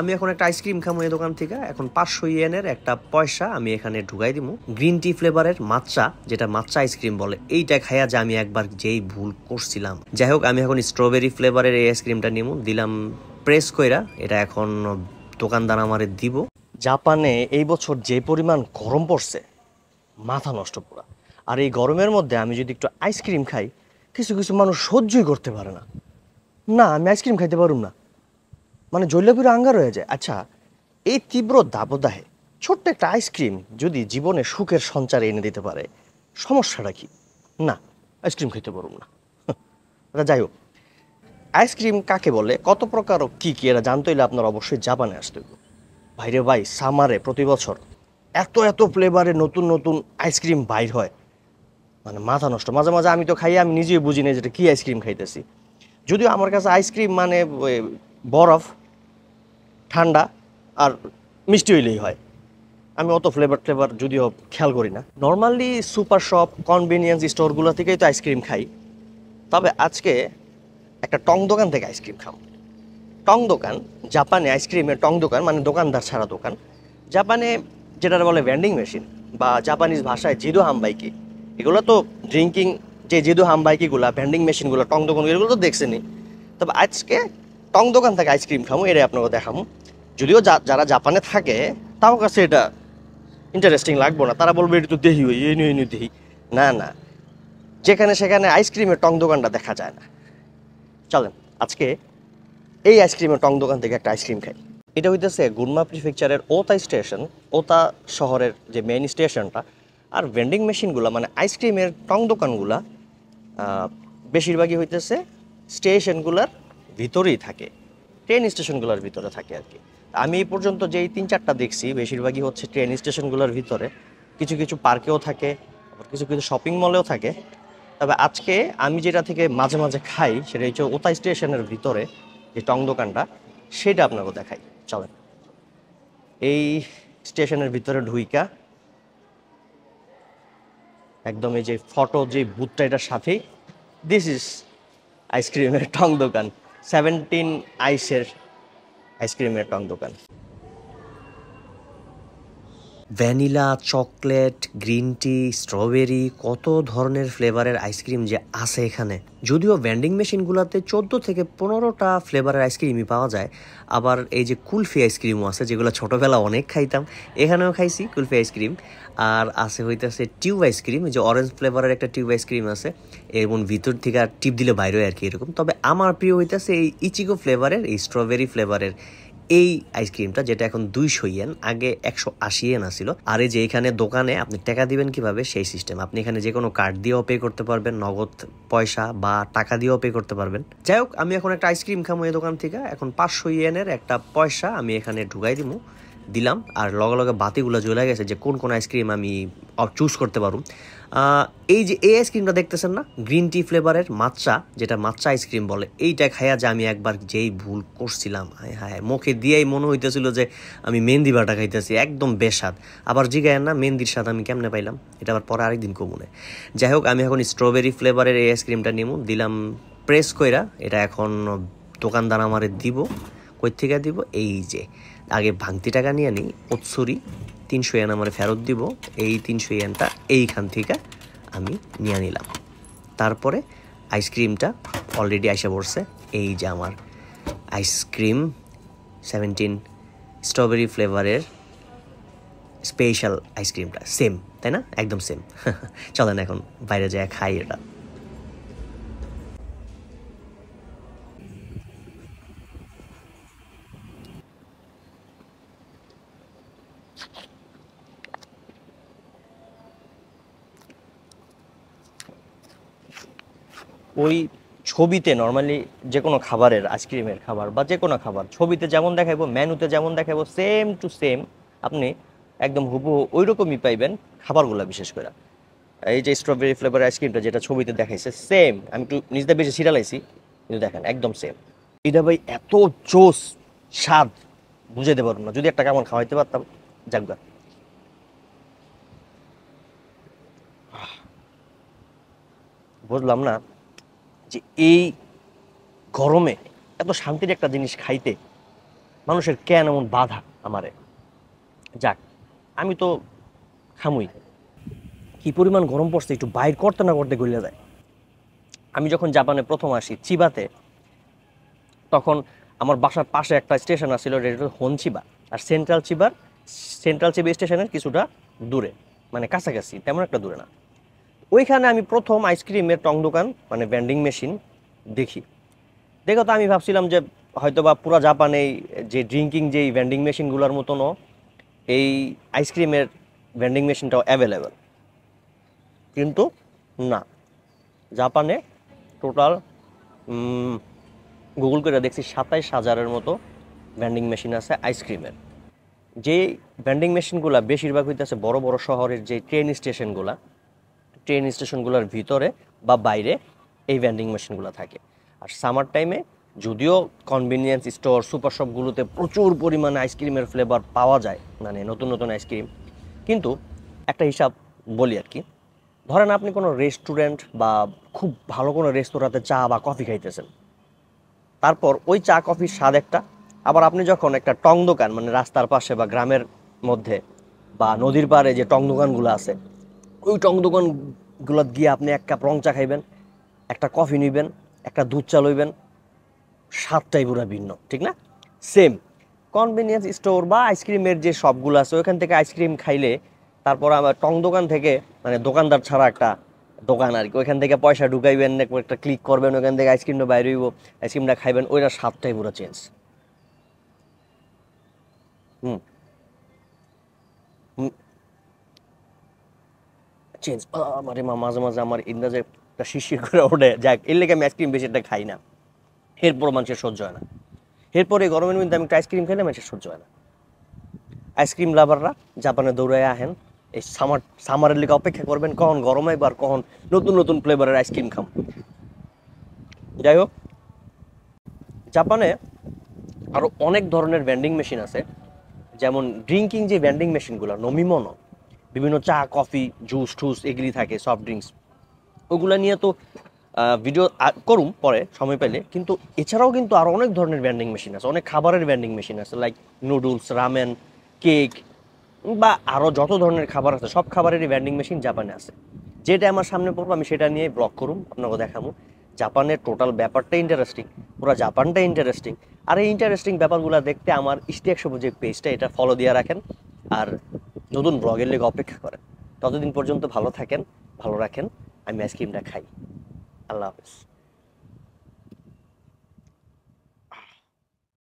আমি এখন একটা আইসক্রিম খামো এই দোকান থেকে। এখন পাঁচশো ইয়েনের একটা পয়সা আমি এখানে ঢুকাই দিব গ্রিন টি ফ্লেভারের মাচ্চা, যেটা মাচ্চা আইসক্রিম বলে, এইটা খাইয়া যে আমি একবার যেই ভুল করছিলাম। যাই হোক, আমি এখন স্ট্রবেরি ফ্লেভারের এই আইসক্রিমটা নিব দিলাম প্রেস কইরা, এটা এখন দোকানদার আমারে দিব। জাপানে এই বছর যে পরিমাণ গরম পড়ছে, মাথা নষ্ট পুরা। আর এই গরমের মধ্যে আমি যদি একটু আইসক্রিম খাই, কিছু কিছু মানুষ সহ্যই করতে পারে না। না, আমি আইসক্রিম খাইতে পারুম না। মানে জৈলাপুরে আঙ্গা হয়ে যায়। আচ্ছা এই তীব্র দাবদাহে ছোট্ট একটা আইসক্রিম যদি জীবনে সুখের সঞ্চার এনে দিতে পারে, সমস্যাটা কি? না আইসক্রিম খেতে পারুম না। আচ্ছা যাই হোক। আইসক্রিম কাকে বলে? কত প্রকার ও কী কী? এরা জানতে হইলে আপনার অবশ্যই জাপানে আসতে হবে ভাইরে ভাই সামারে প্রতি বছর এত এত ফ্লেভারে নতুন নতুন আইসক্রিম বাইর হয়। মানে মাথা নষ্ট। মাঝে মাঝে আমি তো খাই, আমি নিজেই বুঝি না যেটা কী আইসক্রিম খাইতেছি। যদিও আমার কাছে আইসক্রিম মানে বরফ ঠান্ডা আর মিষ্টি হইলেই হয়। আমি অত ফ্লেভার ফ্লেভার যদিও খেয়াল করি না। নর্মালি সুপার শপ কনভিনিয়েন্স স্টোরগুলো থেকেই তো আইসক্রিম খাই। তবে আজকে একটা টং দোকান থেকে আইসক্রিম খাম টং দোকান, জাপানে আইসক্রিমের টং দোকান মানে দোকানদার ছাড়া দোকান। জাপানে যেটা বলে ভ্যান্ডিং মেশিন বা জাপানিজ ভাষায় জিদো হামবাইকি। এগুলো তো ড্রিঙ্কিং যে জিদো হামবাইকিগুলা ভ্যান্ডিং মেশিনগুলো টং দোকান এগুলো তো দেখছেনি তবে আজকে টং দোকান থেকে আইসক্রিম খামো এটাই আপনাকে দেখামো যদিও যারা জাপানে থাকে, তাও কাছে এটা ইন্টারেস্টিং লাগবো না। তারা বলবে, এটা তো দেহি ওই, এই নিয়ে দেহি। না না। যেখানে সেখানে আইসক্রিমের টং দোকানটা দেখা যায় না। চলেন, আজকে এই আইসক্রিমের টং দোকান থেকে একটা আইসক্রিম খাই। এটা হইতেছে গুনমা প্রিফেকচারের ওতা স্টেশন, ওতা শহরের যে মেইন স্টেশনটা। আর ভেন্ডিং মেশিনগুলো মানে আইসক্রিমের টং দোকানগুলা বেশিরভাগই হইতেছে স্টেশনগুলোর ভিতরেই থাকে। ট্রেন স্টেশনগুলোর ভিতরে থাকে আর কি। আমি এই পর্যন্ত যেই তিন চারটা দেখছি, বেশিরভাগই হচ্ছে ট্রেন স্টেশনগুলোর ভিতরে। কিছু কিছু পার্কেও থাকে, আবার কিছু কিছু শপিং মলেও থাকে। তবে আজকে আমি যেটা থেকে মাঝে মাঝে খাই, সেটা হচ্ছে ওতা স্টেশনের ভিতরে যে টং দোকানটা, সেটা আপনাকে দেখাই। চলেন। এই স্টেশনের ভিতরে ঢুইকা, একদম এই যে ফটো যে বুথটা এটার সাথেই দিস ইজ আইসক্রিমের টং দোকান। সেভেন্টিন আইসের আইসক্রিমের টং দোকান। Vanilla, chocolate, green tea, strawberry, কত ধরনের ফ্লেভারের আইসক্রিম যে আছে এখানে। যদিও ভ্যান্ডিং মেশিনগুলোতে চোদ্দ থেকে পনেরোটা ফ্লেভারের আইসক্রিমই পাওয়া যায়, আবার এই যে কুলফি আইসক্রিমও আছে, যেগুলো ছোটোবেলা অনেক খাইতাম, এখানেও খাইছি কুলফি আইসক্রিম। আর আছে হইতেছে টিউব আইসক্রিম যে অরেঞ্জ ফ্লেভারের একটা টিউব আইসক্রিম আছে এবং ভিতর থেকে আর টিপ দিলে বাইরে আর কি এরকম। তবে আমার প্রিয় হইতেছে এই ইচিগো ফ্লেভারের এই স্ট্রবেরি ফ্লেভারের এই আইসক্রিমটা, যেটা এখন দুইশো ইয়েন আগে একশো আশি ইয়েন আসিল আর এই যে এখানে দোকানে আপনি টাকা দিবেন কীভাবে, সেই সিস্টেম আপনি এখানে যে কোনো কার্ড দিয়েও পে করতে পারবেন, নগদ পয়সা বা টাকা দিয়েও পে করতে পারবেন। যাই হোক, আমি এখন একটা আইসক্রিম খামো এই দোকান থেকে। এখন পাঁচশো ইয়েনের একটা পয়সা আমি এখানে ঢুকাই দিব দিলাম, আর লগে লগে বাতিগুলো জ্বলে গেছে যে কোন কোন আইসক্রিম আমি চুজ করতে পারুম এই যে এই আইসক্রিমটা দেখতেছেন না? গ্রিন টি ফ্লেভারের মাচ্চা যেটা মাচ্চা আইসক্রিম বলে, এইটা খাইয়া যে আমি একবার যেই ভুল করছিলাম, হায় হায়, মুখে দিয়েই মনে হইতেছিল যে আমি মেহেন্দি বাটা খাইতেছি, একদম বেস্বাদ। আবার জিগায় না, মেহেন্দির স্বাদ আমি কেমনে পাইলাম? এটা আবার পরে আরেকদিন কমুনে যাই হোক, আমি এখন স্ট্রবেরি ফ্লেভারের এই আইসক্রিমটা নিমু, দিলাম প্রেস কইরা, এটা এখন দোকানদার আমারে দিব। কই থেকে দিব? এই যে। আগে ভাঙতি টাকা নিয়ে নিই ওৎসরি, তিনশো এন আমার ফেরত দিব। এই তিনশো এনটা এইখান থেকে আমি নিয়ে নিলাম। তারপরে আইসক্রিমটা অলরেডি আইসা পড়ছে। এই যে আমার আইসক্রিম সেভেন্টিন স্ট্রবেরি ফ্লেভারের স্পেশাল আইসক্রিমটা। সেম তাই না? একদম সেম চলেন এখন বাইরে যায় খাই এটা। ওই ছবিতে নর্মালি যে কোনো খাবারের আইসক্রিমের খাবার বা যে কোনো খাবার, ছবিতে যেমন দেখাইবো মেনুতে যেমন দেখাইবো সেম টু সেম আপনি একদম হুবহু ওই রকমই পাইবেন খাবারগুলো বিশেষ করে। এই যে স্ট্রবেরি ফ্লেভার আইসক্রিমটা যেটা ছবিতে দেখাইছে সেম আমি একটু নিজেদের বেশি সিরালাইছি কিন্তু দেখেন, একদম সেম এটা ভাই এত জোস স্বাদ বুঝাইতে পারব না যদি একটা কেমন খাওয়াইতে পারতাম যাকবা বুঝলাম না। যে এই গরমে এত শান্তির একটা জিনিস খাইতে মানুষের কেন এমন বাধা আমারে? যাক, আমি তো খামুই। কি পরিমাণ গরম পড়ছে একটু বাইর করতে না করতে গলিয়ে যায়। আমি যখন জাপানে প্রথম আসি, চিবাতে, তখন আমার বাসার পাশে একটা স্টেশন আছিল এটা হনচিবা আর সেন্ট্রাল চিবার, সেন্ট্রাল চিবা স্টেশনের কিছুটা দূরে মানে কাছাকাছি, তেমন একটা দূরে না। ওইখানে আমি প্রথম আইসক্রিমের টং দোকান মানে ভেন্ডিং মেশিন দেখি। দেখো তো আমি ভাবছিলাম যে হয়তো বা পুরো জাপানে যে ড্রিঙ্কিং যেই ভেন্ডিং মেশিনগুলোর মতনও এই আইসক্রিমের ভেন্ডিং মেশিনটাও অ্যাভেলেবেল কিন্তু না। জাপানে টোটাল গুগল করে দেখছি সাতাইশ হাজারের মতো ভেন্ডিং মেশিন আছে আইসক্রিমের। যে ভেন্ডিং মেশিনগুলো বেশিরভাগ হইতেছে বড় বড় শহরের যে ট্রেন স্টেশনগুলা ট্রেন স্টেশনগুলোর ভিতরে বা বাইরে এই ভেন্ডিং মেশিনগুলো থাকে। আর সামার টাইমে যদিও কনভিনিয়েন্স স্টোর সুপার শপগুলোতে প্রচুর পরিমাণে আইসক্রিমের ফ্লেভার পাওয়া যায় মানে নতুন নতুন আইসক্রিম কিন্তু একটা হিসাব বলি আর কি। ধরেন আপনি কোনো রেস্টুরেন্ট বা খুব ভালো কোনো রেস্তোরাঁতে চা বা কফি খাইতেছেন। তারপর ওই চা কফির স্বাদ একটা, আবার আপনি যখন একটা টং দোকান মানে রাস্তার পাশে বা গ্রামের মধ্যে বা নদীর পাড়ে যে টং দোকানগুলো আছে ওই টং দোকানগুলো গিয়ে আপনি এক কাপ রং চা খাইবেন, একটা কফি নিবেন, একটা দুধ চা লইবেন, স্বাদটাই পুরো ভিন্ন, ঠিক না? সেম কনভিনিয়েন্স স্টোর বা আইসক্রিমের যে শপগুলো আছে, ওইখান থেকে আইসক্রিম খাইলে তারপর আমার টং দোকান থেকে মানে দোকানদার ছাড়া একটা দোকান আর কি, ওইখান থেকে পয়সা ঢুকাইবেন একটা ক্লিক করবেন, ওইখান থেকে আইসক্রিমটা বাইরে হইব আইসক্রিমটা খাইবেন, ওইটা স্বাদটাই পুরো চেঞ্জ হুম। চেঞ্জ আমারে মা, মাঝে মাঝে আমার ইন্দাজে একটা শিশির করে ওঠে। যাক, এর লেগে আমি আইসক্রিম বেশি একটা খাই না। এরপর মানুষের সহ্য হয় না। এরপরে গরমের মধ্যে আমি একটা আইসক্রিম খেলে মানুষের সহ্য হয় না। আইসক্রিম লাভাররা জাপানে দৌড়ায় আহেন এই সামার সামারের লেগে অপেক্ষা করবেন, কখন গরমে আইবার কখন নতুন নতুন ফ্লেভারের আইসক্রিম খাম যাই হোক, জাপানে আরও অনেক ধরনের ভেন্ডিং মেশিন আছে। যেমন ড্রিঙ্কিং যে ভেন্ডিং মেশিনগুলো নমিমনো বিভিন্ন চা, কফি জুস টুস এগুলি থাকে সফট ড্রিঙ্কস ওগুলা নিয়ে তো ভিডিও করুম পরে, সময় পেলে। কিন্তু এছাড়াও কিন্তু আরও অনেক ধরনের ব্যান্ডিং মেশিন আছে, অনেক খাবারের ব্যান্ডিং মেশিন আছে লাইক নুডলস রামেন কেক বা আরও যত ধরনের খাবার আছে, সব খাবারেরই ব্যান্ডিং মেশিন জাপানে আছে। যেটা আমার সামনে পড়ব, আমি সেটা নিয়ে ব্লগ করুম, আপনাকে দেখাবো জাপানের টোটাল ব্যাপারটা ইন্টারেস্টিং পুরো জাপানটা ইন্টারেস্টিং আর এই ইন্টারেস্টিং ব্যাপারগুলো দেখতে আমার ইস্টিয়াক সবুজ যে পেজটা এটা ফলো দিয়ে রাখেন। আর নতুন ব্লগের লেগে অপেক্ষা করেন। ততদিন পর্যন্ত ভালো থাকেন, ভালো রাখেন। আমি আইসক্রিমটা খাই। আল্লাহ হাফিজ।